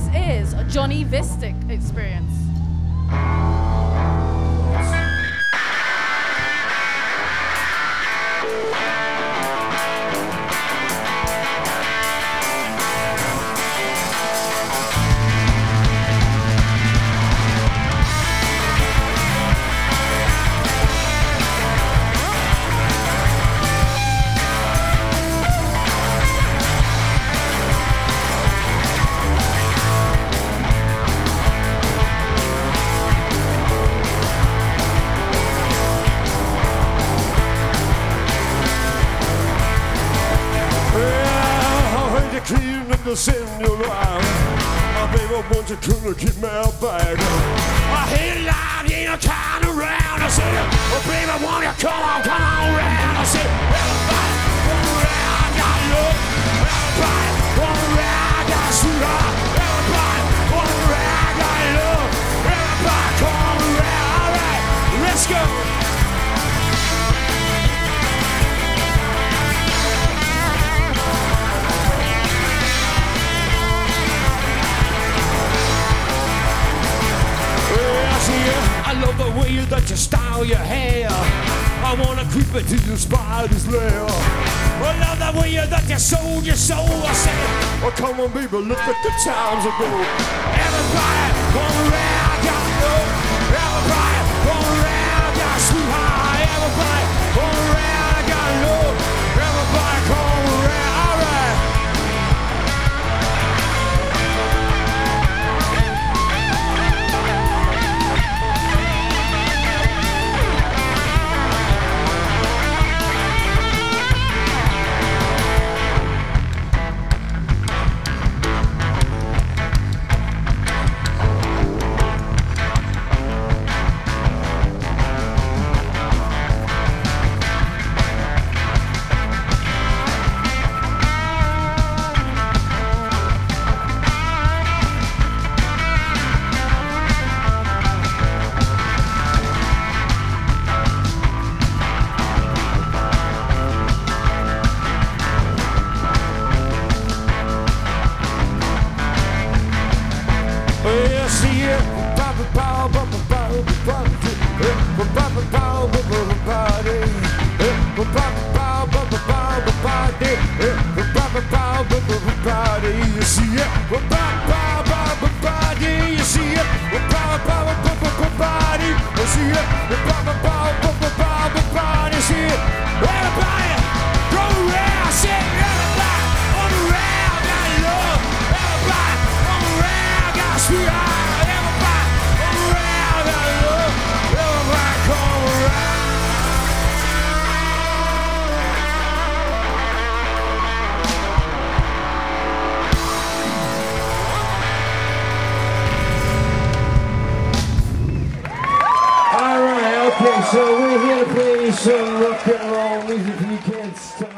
This is a Johnny Vistic experience. darkness in your life. my baby, won't you come and get my bag? I hate life, you ain't turn around. I said, oh, baby, won't the way that you style your hair. I wanna creep into your spider's lair. I love the way that you sold your soul. I said, oh come on, baby, look at the times ago. Everybody, come around, got love. Everybody, come around, Body, you see it, you see it, okay, so we're here to play some rock and roll music. for You stop.